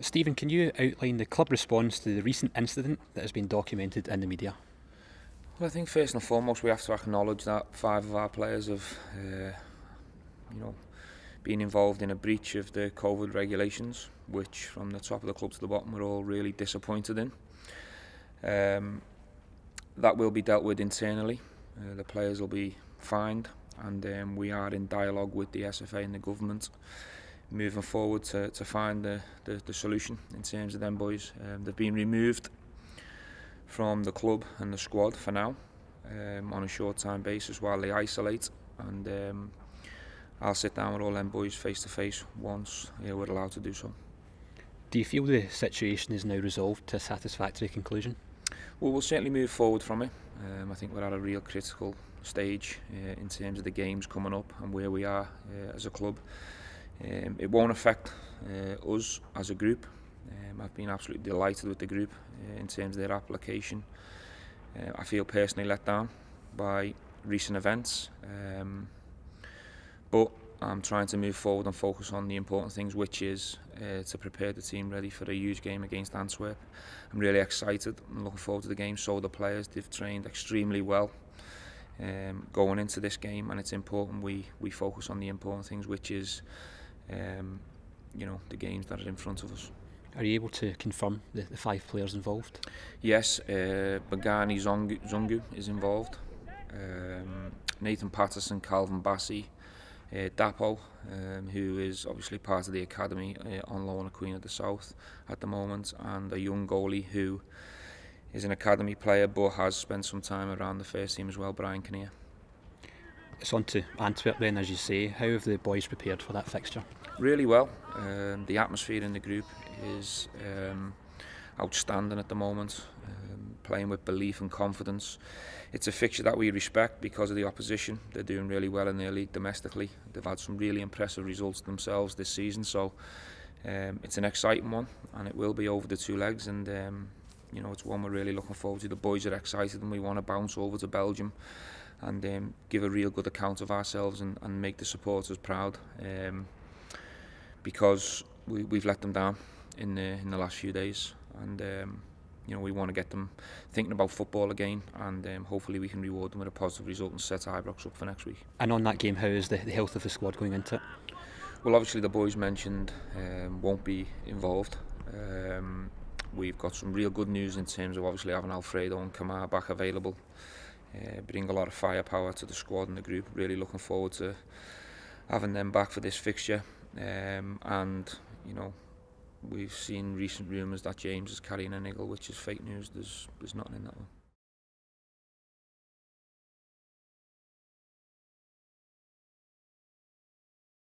Steven, can you outline the club response to the recent incident that has been documented in the media? Well, I think first and foremost we have to acknowledge that five of our players have, uh, you know, been involved in a breach of the COVID regulations, which from the top of the club to the bottom we're all really disappointed in. Um, that will be dealt with internally. Uh, the players will be fined, and um, we are in dialogue with the SFA and the government moving forward to, to find the, the, the solution in terms of them boys. Um, they've been removed from the club and the squad for now um, on a short time basis while they isolate and um, I'll sit down with all them boys face to face once yeah, we're allowed to do so. Do you feel the situation is now resolved to a satisfactory conclusion? Well, we'll certainly move forward from it. Um, I think we're at a real critical stage uh, in terms of the games coming up and where we are uh, as a club. Um, it won't affect uh, us as a group. Um, I've been absolutely delighted with the group uh, in terms of their application. Uh, I feel personally let down by recent events, um, but I'm trying to move forward and focus on the important things, which is uh, to prepare the team ready for a huge game against Antwerp. I'm really excited. I'm looking forward to the game. So the players, they've trained extremely well um, going into this game, and it's important we we focus on the important things, which is um, you know the games that are in front of us. Are you able to confirm the, the five players involved? Yes, uh, Bongani Zongu, Zungu is involved. Um, Nathan Patterson, Calvin Bassey, uh, Dapo, um, who is obviously part of the academy uh, on loan at Queen of the South at the moment, and a young goalie who is an academy player but has spent some time around the first team as well, Brian Kinnear. It's on to Antwerp then, as you say. How have the boys prepared for that fixture? Really well. Um, the atmosphere in the group is um, outstanding at the moment, um, playing with belief and confidence. It's a fixture that we respect because of the opposition. They're doing really well in their league domestically. They've had some really impressive results themselves this season, so um, it's an exciting one, and it will be over the two legs. And um, you know, it's one we're really looking forward to. The boys are excited, and we want to bounce over to Belgium and um, give a real good account of ourselves and, and make the supporters proud um, because we, we've let them down in the in the last few days and um, you know we want to get them thinking about football again and um, hopefully we can reward them with a positive result and set Ibrox up for next week. And on that game, how is the, the health of the squad going into it? Well, obviously the boys mentioned um, won't be involved. Um, we've got some real good news in terms of obviously having Alfredo and Kemar back available. Uh, bring a lot of firepower to the squad and the group. Really looking forward to having them back for this fixture. Um, and you know, we've seen recent rumours that James is carrying a niggle, which is fake news. There's there's nothing in that one.